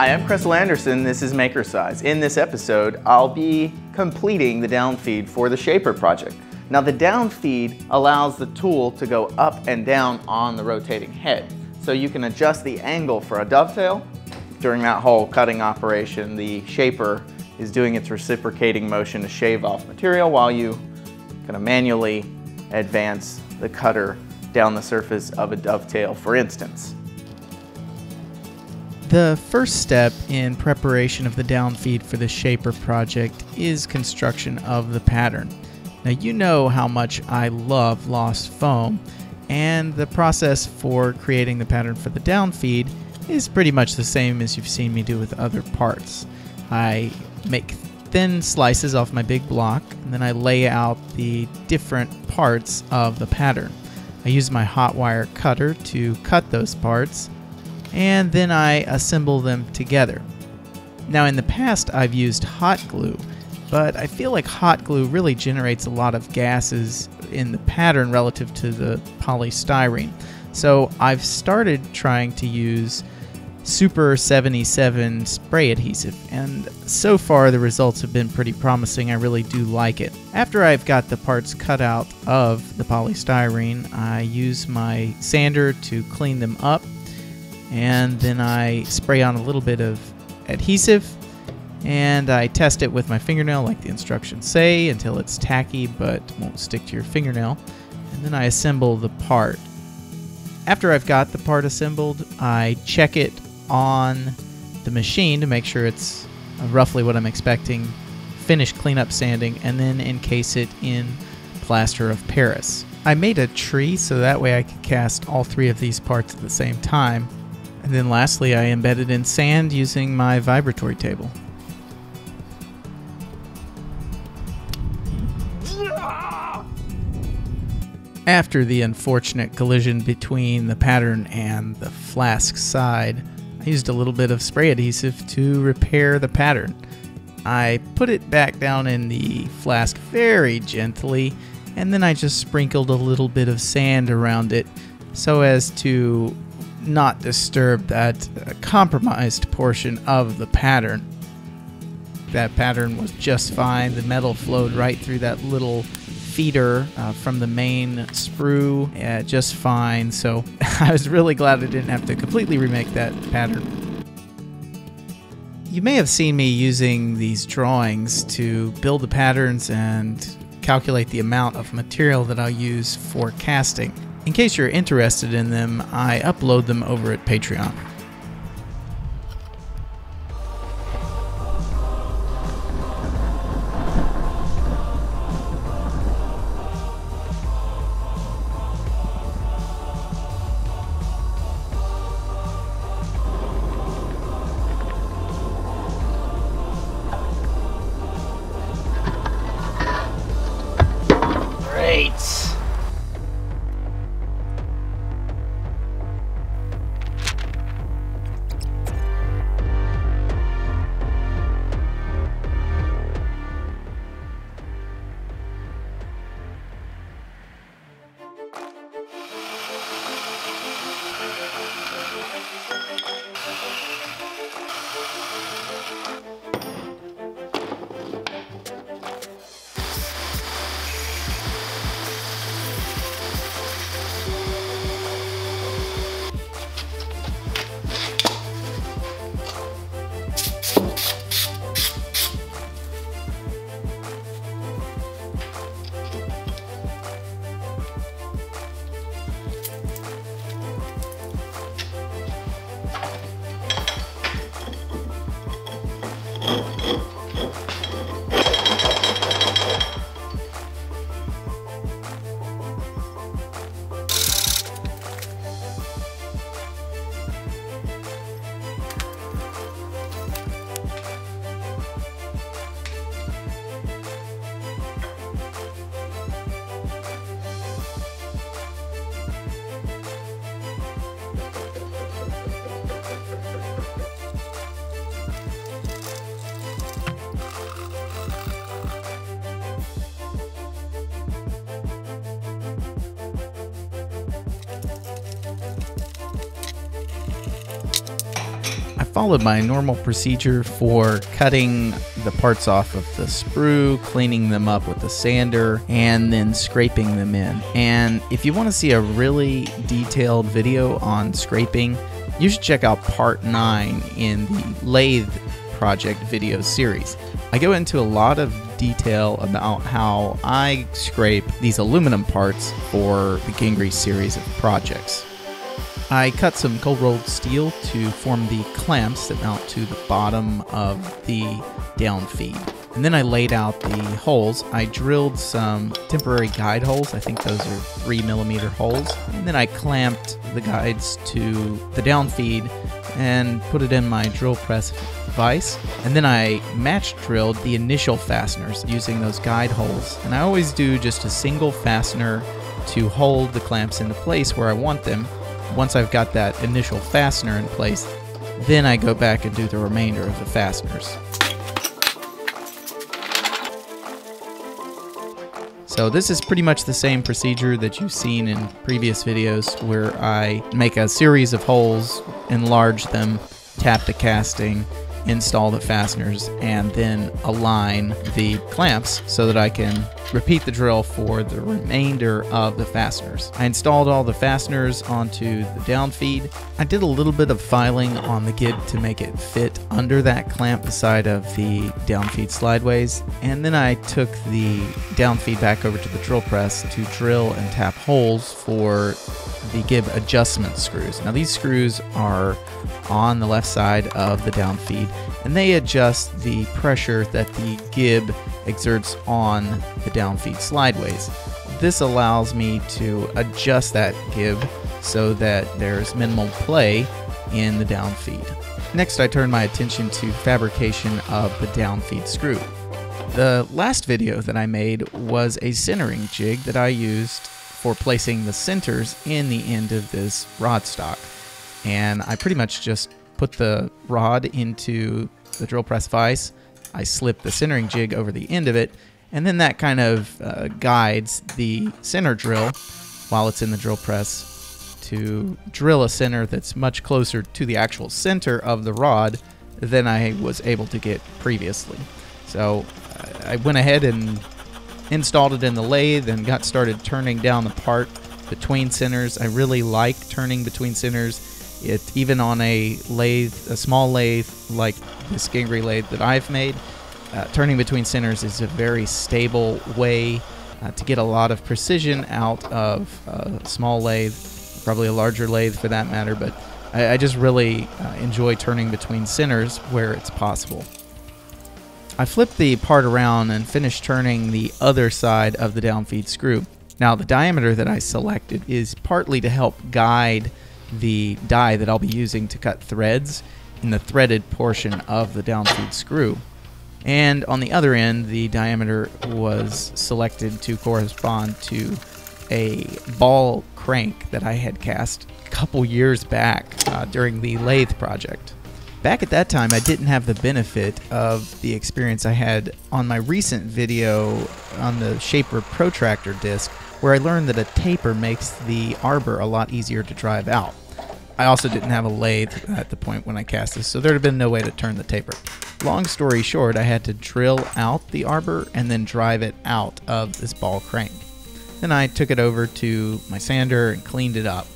Hi, I'm Crystal Anderson. This is Makercise. In this episode, I'll be completing the down feed for the Shaper project. Now the down feed allows the tool to go up and down on the rotating head. So you can adjust the angle for a dovetail. During that whole cutting operation, the Shaper is doing its reciprocating motion to shave off material while you kind of manually advance the cutter down the surface of a dovetail, for instance. The first step in preparation of the downfeed for the Shaper project is construction of the pattern. Now you know how much I love lost foam, and the process for creating the pattern for the downfeed is pretty much the same as you've seen me do with other parts. I make thin slices off my big block, and then I lay out the different parts of the pattern. I use my hot wire cutter to cut those parts, and then I assemble them together. Now, in the past, I've used hot glue, but I feel like hot glue really generates a lot of gases in the pattern relative to the polystyrene. So I've started trying to use Super 77 spray adhesive, and so far the results have been pretty promising. I really do like it. After I've got the parts cut out of the polystyrene, I use my sander to clean them up and then I spray on a little bit of adhesive and I test it with my fingernail like the instructions say until it's tacky but won't stick to your fingernail and then I assemble the part. After I've got the part assembled, I check it on the machine to make sure it's roughly what I'm expecting, finish cleanup sanding, and then encase it in plaster of Paris. I made a tree so that way I could cast all three of these parts at the same time and then lastly, I embedded in sand using my vibratory table. After the unfortunate collision between the pattern and the flask side, I used a little bit of spray adhesive to repair the pattern. I put it back down in the flask very gently, and then I just sprinkled a little bit of sand around it so as to not disturb that compromised portion of the pattern. That pattern was just fine. The metal flowed right through that little feeder uh, from the main sprue uh, just fine. So I was really glad I didn't have to completely remake that pattern. You may have seen me using these drawings to build the patterns and calculate the amount of material that I'll use for casting. In case you're interested in them, I upload them over at Patreon. Followed my normal procedure for cutting the parts off of the sprue, cleaning them up with the sander, and then scraping them in. And if you want to see a really detailed video on scraping, you should check out part 9 in the lathe project video series. I go into a lot of detail about how I scrape these aluminum parts for the Gingery series of projects. I cut some cold rolled steel to form the clamps that mount to the bottom of the down feed. And then I laid out the holes. I drilled some temporary guide holes. I think those are three millimeter holes. And then I clamped the guides to the down feed and put it in my drill press vise. And then I match drilled the initial fasteners using those guide holes. And I always do just a single fastener to hold the clamps into place where I want them. Once I've got that initial fastener in place, then I go back and do the remainder of the fasteners. So this is pretty much the same procedure that you've seen in previous videos where I make a series of holes, enlarge them, tap the casting, install the fasteners, and then align the clamps so that I can repeat the drill for the remainder of the fasteners. I installed all the fasteners onto the down feed. I did a little bit of filing on the gib to make it fit under that clamp beside of the down feed slideways, and then I took the down feed back over to the drill press to drill and tap holes for the gib adjustment screws. Now these screws are on the left side of the down feed and they adjust the pressure that the gib exerts on the down feed slideways. This allows me to adjust that gib so that there's minimal play in the down feed. Next, I turn my attention to fabrication of the down feed screw. The last video that I made was a centering jig that I used for placing the centers in the end of this rod stock. And I pretty much just put the rod into the drill press vise. I slip the centering jig over the end of it, and then that kind of uh, guides the center drill while it's in the drill press to drill a center that's much closer to the actual center of the rod than I was able to get previously. So I went ahead and installed it in the lathe and got started turning down the part between centers. I really like turning between centers. It even on a lathe, a small lathe like this Gingery lathe that I've made, uh, turning between centers is a very stable way uh, to get a lot of precision out of a small lathe, probably a larger lathe for that matter. But I, I just really uh, enjoy turning between centers where it's possible. I flipped the part around and finished turning the other side of the downfeed screw. Now the diameter that I selected is partly to help guide the die that I'll be using to cut threads in the threaded portion of the downfeed screw. And on the other end, the diameter was selected to correspond to a ball crank that I had cast a couple years back uh, during the lathe project. Back at that time, I didn't have the benefit of the experience I had on my recent video on the Shaper protractor disc, where I learned that a taper makes the arbor a lot easier to drive out. I also didn't have a lathe at the point when I cast this, so there'd have been no way to turn the taper. Long story short, I had to drill out the arbor and then drive it out of this ball crank. Then I took it over to my sander and cleaned it up.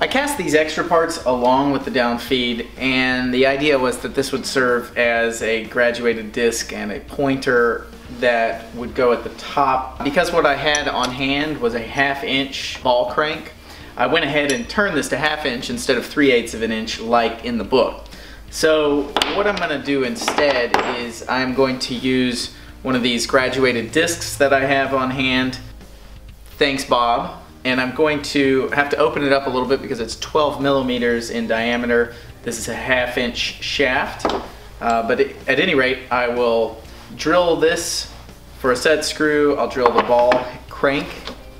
I cast these extra parts along with the down feed and the idea was that this would serve as a graduated disc and a pointer that would go at the top. Because what I had on hand was a half inch ball crank, I went ahead and turned this to half inch instead of 3 eighths of an inch like in the book. So what I'm going to do instead is I'm going to use one of these graduated discs that I have on hand. Thanks Bob and I'm going to have to open it up a little bit because it's 12 millimeters in diameter. This is a half inch shaft, uh, but it, at any rate, I will drill this for a set screw. I'll drill the ball crank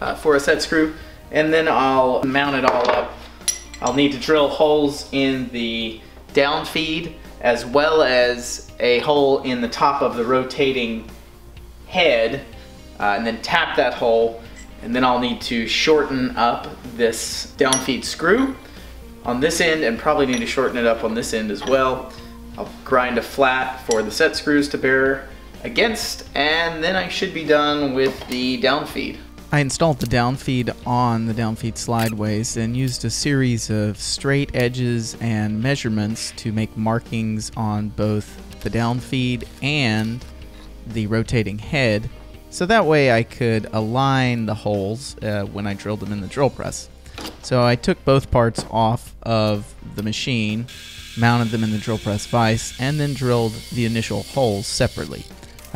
uh, for a set screw, and then I'll mount it all up. I'll need to drill holes in the down feed as well as a hole in the top of the rotating head uh, and then tap that hole and then I'll need to shorten up this down feed screw. on this end and probably need to shorten it up on this end as well. I'll grind a flat for the set screws to bear against and then I should be done with the down feed. I installed the down feed on the down feed slideways and used a series of straight edges and measurements to make markings on both the down feed and the rotating head so that way I could align the holes uh, when I drilled them in the drill press. So I took both parts off of the machine, mounted them in the drill press vise, and then drilled the initial holes separately.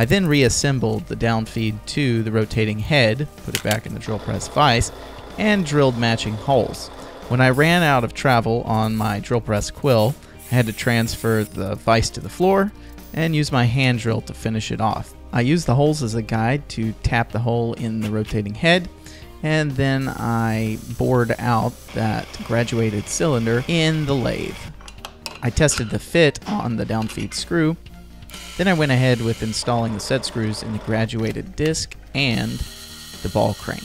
I then reassembled the down feed to the rotating head, put it back in the drill press vise, and drilled matching holes. When I ran out of travel on my drill press quill, I had to transfer the vise to the floor and use my hand drill to finish it off. I used the holes as a guide to tap the hole in the rotating head and then I bored out that graduated cylinder in the lathe. I tested the fit on the downfeed screw then I went ahead with installing the set screws in the graduated disc and the ball crank.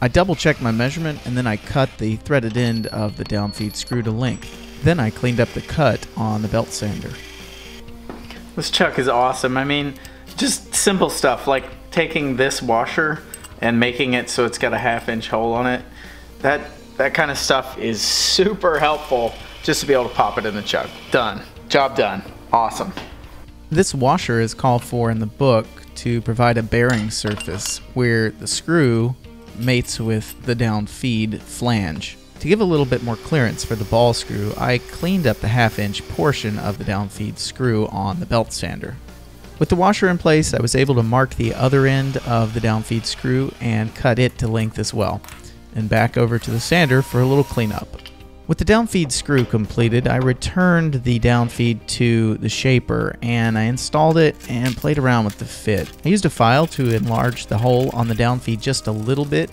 I double checked my measurement and then I cut the threaded end of the downfeed screw to length. Then I cleaned up the cut on the belt sander. This chuck is awesome. I mean, just simple stuff like taking this washer and making it so it's got a half inch hole on it. That that kind of stuff is super helpful just to be able to pop it in the chuck. Done. Job done. Awesome. This washer is called for in the book to provide a bearing surface where the screw mates with the down feed flange. To give a little bit more clearance for the ball screw, I cleaned up the half inch portion of the down feed screw on the belt sander. With the washer in place, I was able to mark the other end of the down feed screw and cut it to length as well, and back over to the sander for a little cleanup. With the downfeed screw completed, I returned the downfeed to the shaper and I installed it and played around with the fit. I used a file to enlarge the hole on the downfeed just a little bit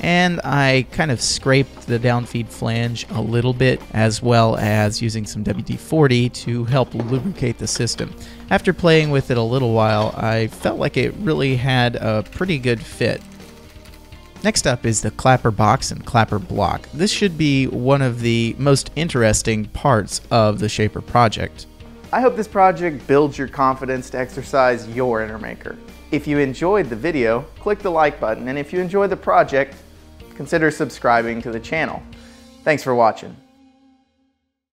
and I kind of scraped the downfeed flange a little bit as well as using some WD-40 to help lubricate the system. After playing with it a little while, I felt like it really had a pretty good fit. Next up is the clapper box and clapper block. This should be one of the most interesting parts of the Shaper project. I hope this project builds your confidence to exercise your inner maker. If you enjoyed the video, click the like button, and if you enjoy the project, consider subscribing to the channel. Thanks for watching.